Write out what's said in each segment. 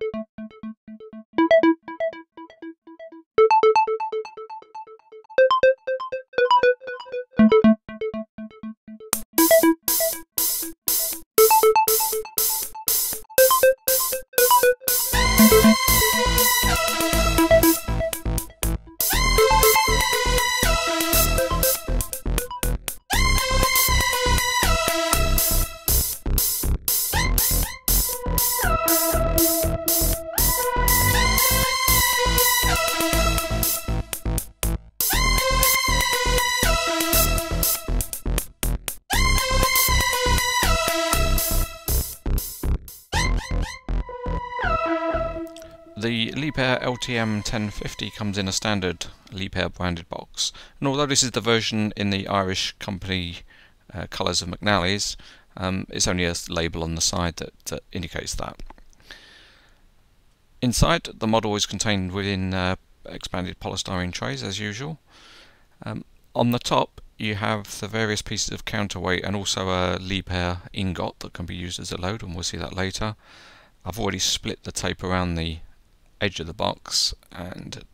え? The Liebherr LTM 1050 comes in a standard Liebherr branded box and although this is the version in the Irish company uh, colours of McNally's um, it's only a label on the side that, that, indicates that. Inside the model is contained within uh, expanded polystyrene trays as usual. Um, on the top you have the various pieces of counterweight and also a Liebherr ingot that can be used as a load and we'll see that later. I've already split the tape around the edge of the box and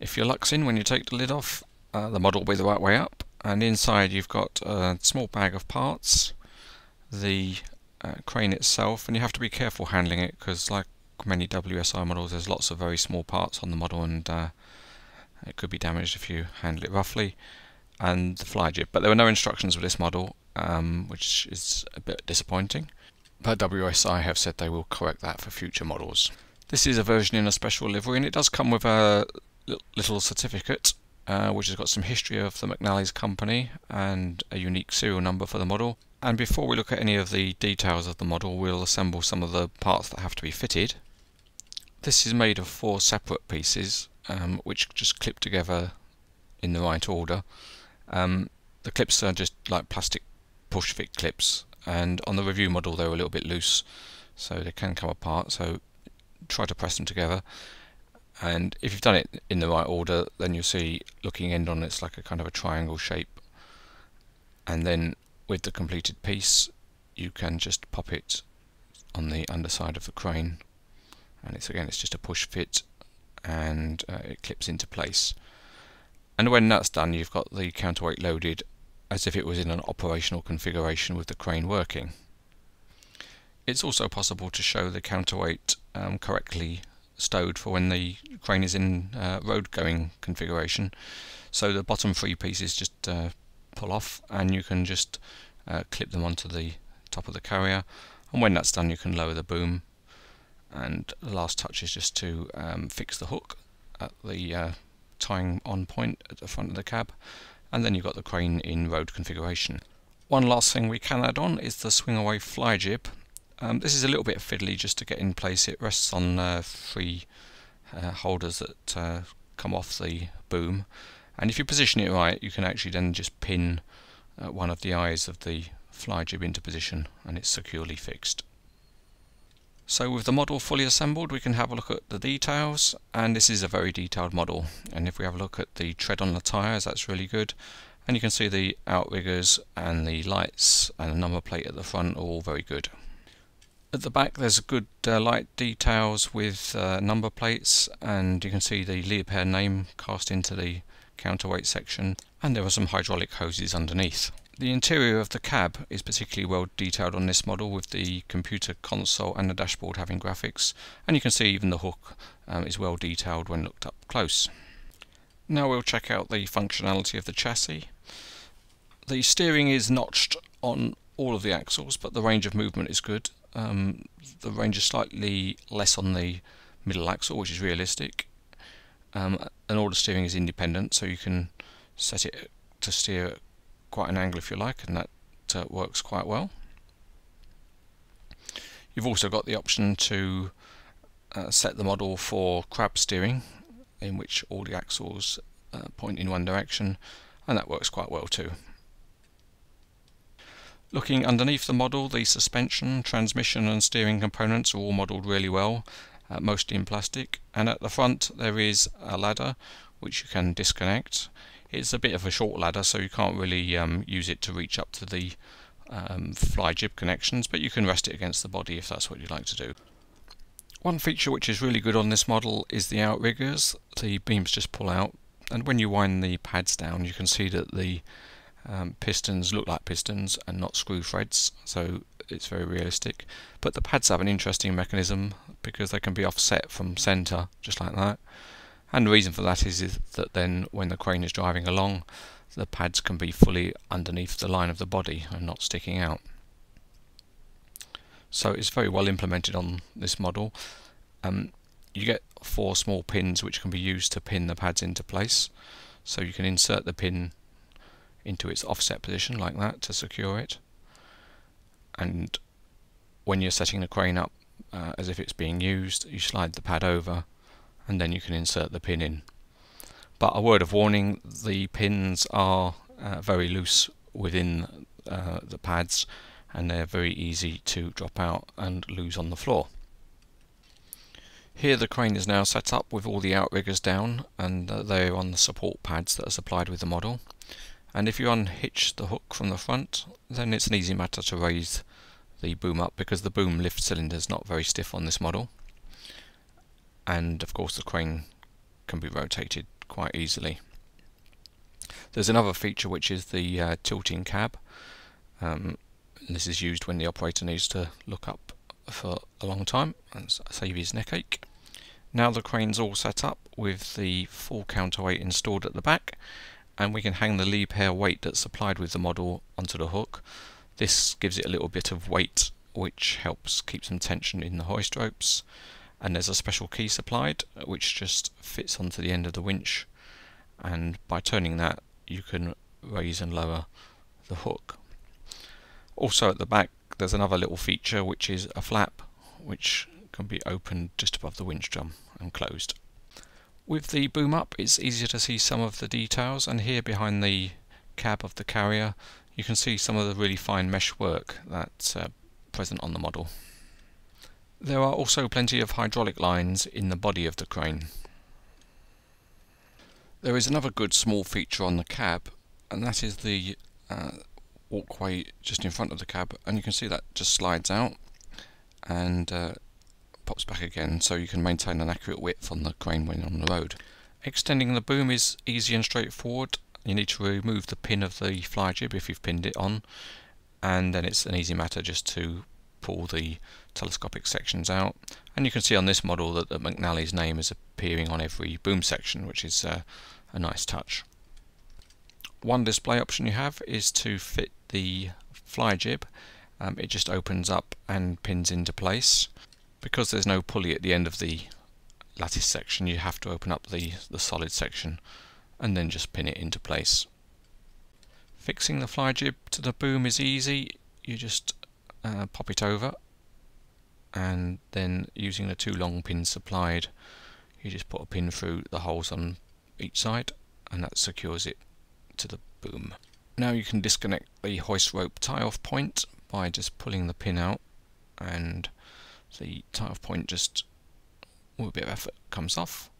if your luck's in when you take the lid off uh, the model will be the right way up. And inside you've got a small bag of parts the uh, crane itself and you have to be careful handling it because like many WSI models there's lots of very small parts on the model and uh, it could be damaged if you handle it roughly and the fly jib. But there were no instructions with this model um, which is a bit disappointing. But WSI have said they will correct that for future models. This is a version in a special livery and it does come with a little certificate uh, which has got some history of the McNally's company and a unique serial number for the model. And before we look at any of the details of the model we'll assemble some of the parts that have to be fitted. This is made of four separate pieces um, which just clip together in the right order. Um, the clips are just like plastic push fit clips and on the review model they're a little bit loose so they can come apart so try to press them together. And if you've done it in the right order then you'll see looking end on it's like a kind of a triangle shape. And then with the completed piece you can just pop it on the underside of the crane. And it's again it's just a push fit and uh, it clips into place. And when that's done you've got the counterweight loaded as if it was in an operational configuration with the crane working. It's also possible to show the counterweight um, correctly stowed for when the crane is in uh, road going configuration. So the bottom three pieces just uh, pull off and you can just uh, clip them onto the top of the carrier and when that's done you can lower the boom and the last touch is just to um, fix the hook at the uh, tying on point at the front of the cab and then you've got the crane in road configuration. One last thing we can add on is the swing away fly jib. Um, this is a little bit fiddly just to get in place. It rests on uh, three uh, holders that uh, come off the boom and if you position it right you can actually then just pin uh, one of the eyes of the fly jib into position and it's securely fixed. So with the model fully assembled we can have a look at the details and this is a very detailed model and if we have a look at the tread on the tyres that's really good and you can see the outriggers and the lights and the number plate at the front are all very good. At the back there's good uh, light details with uh, number plates and you can see the Liebherr name cast into the counterweight section and there are some hydraulic hoses underneath. The interior of the cab is particularly well detailed on this model with the computer console and the dashboard having graphics and you can see even the hook um, is well detailed when looked up close. Now we'll check out the functionality of the chassis. The steering is notched on all of the axles but the range of movement is good. Um, the range is slightly less on the middle axle which is realistic um, and all the steering is independent so you can set it to steer at quite an angle if you like and that uh, works quite well. You've also got the option to uh, set the model for crab steering in which all the axles uh, point in one direction and that works quite well too. Looking underneath the model, the suspension, transmission and steering components are all modelled really well, uh, mostly in plastic, and at the front there is a ladder which you can disconnect it's a bit of a short ladder, so you can't really um, use it to reach up to the um, fly jib connections, but you can rest it against the body if that's what you'd like to do. One feature which is really good on this model is the outriggers. The beams just pull out and when you wind the pads down you can see that the um, pistons look like pistons and not screw threads so it's very realistic but the pads have an interesting mechanism because they can be offset from center just like that and the reason for that is, is that then when the crane is driving along the pads can be fully underneath the line of the body and not sticking out so it's very well implemented on this model. Um, you get four small pins which can be used to pin the pads into place. So you can insert the pin into its offset position like that to secure it. And when you're setting the crane up uh, as if it's being used, you slide the pad over and then you can insert the pin in. But a word of warning, the pins are uh, very loose within uh, the pads and they're very easy to drop out and lose on the floor. Here the crane is now set up with all the outriggers down and uh, they're on the support pads that are supplied with the model. And if you unhitch the hook from the front then it's an easy matter to raise the boom up because the boom lift cylinder is not very stiff on this model. And of course the crane can be rotated quite easily. There's another feature which is the uh, tilting cab. Um, this is used when the operator needs to look up for a long time and save his neck ache. Now the crane's all set up with the full counterweight installed at the back and we can hang the Liebherr weight that's supplied with the model onto the hook. This gives it a little bit of weight which helps keep some tension in the hoist ropes and there's a special key supplied uh, which just fits onto the end of the winch and by turning that you can raise and lower the hook. Also at the back there's another little feature which is a flap which can be opened just above the winch drum and closed. With the boom up it's easier to see some of the details and here behind the cab of the carrier you can see some of the really fine mesh work that's uh, present on the model. There are also plenty of hydraulic lines in the body of the crane. There is another good small feature on the cab and that is the uh, walkway just in front of the cab and you can see that just slides out and uh, pops back again so you can maintain an accurate width on the crane when on the road. Extending the boom is easy and straightforward. You need to remove the pin of the fly jib if you've pinned it on and then it's an easy matter just to pull the telescopic sections out and you can see on this model that the McNally's name is appearing on every boom section which is uh, a nice touch. One display option you have is to fit the fly jib. Um, it just opens up and pins into place. Because there's no pulley at the end of the lattice section, you have to open up the, the solid section and then just pin it into place. Fixing the fly jib to the boom is easy. You just uh, pop it over and then using the two long pins supplied you just put a pin through the holes on each side and that secures it to the boom. Now you can disconnect the hoist rope tie-off point by just pulling the pin out and the tie-off point just with a bit of effort comes off.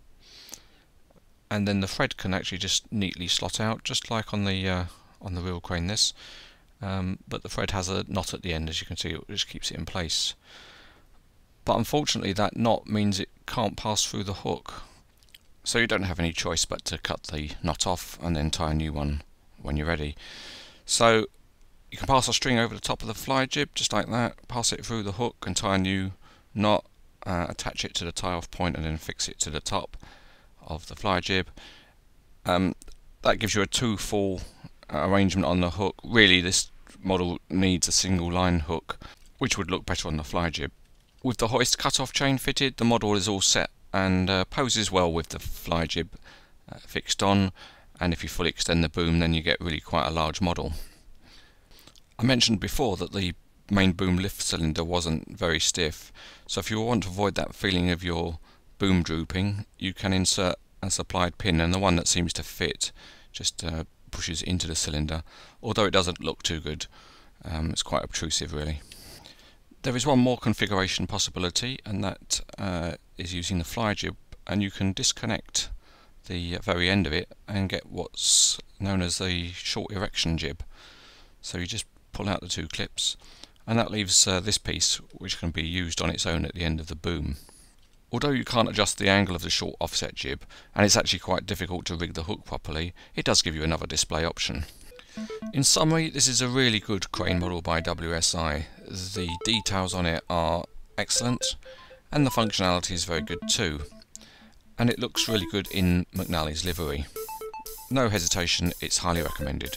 And then the thread can actually just neatly slot out just like on the uh, on the real crane this. Um, but the thread has a knot at the end as you can see it just keeps it in place. But unfortunately that knot means it can't pass through the hook. So you don't have any choice but to cut the knot off and then tie a new one when you're ready. So you can pass a string over the top of the fly jib just like that, pass it through the hook and tie a new knot, uh, attach it to the tie off point and then fix it to the top of the fly jib. Um, that gives you a two full uh, arrangement on the hook. Really this model needs a single line hook which would look better on the fly jib. With the hoist cut-off chain fitted, the model is all set and uh, poses well with the fly jib uh, fixed on and if you fully extend the boom then you get really quite a large model. I mentioned before that the main boom lift cylinder wasn't very stiff so if you want to avoid that feeling of your boom drooping you can insert a supplied pin and the one that seems to fit just uh, pushes into the cylinder although it doesn't look too good um, it's quite obtrusive really. There is one more configuration possibility and that uh, is using the fly jib and you can disconnect the very end of it and get what's known as the short erection jib. So you just pull out the two clips and that leaves uh, this piece which can be used on its own at the end of the boom. Although you can't adjust the angle of the short offset jib, and it's actually quite difficult to rig the hook properly, it does give you another display option. In summary, this is a really good crane model by WSI. The details on it are excellent, and the functionality is very good too. And it looks really good in McNally's livery. No hesitation, it's highly recommended.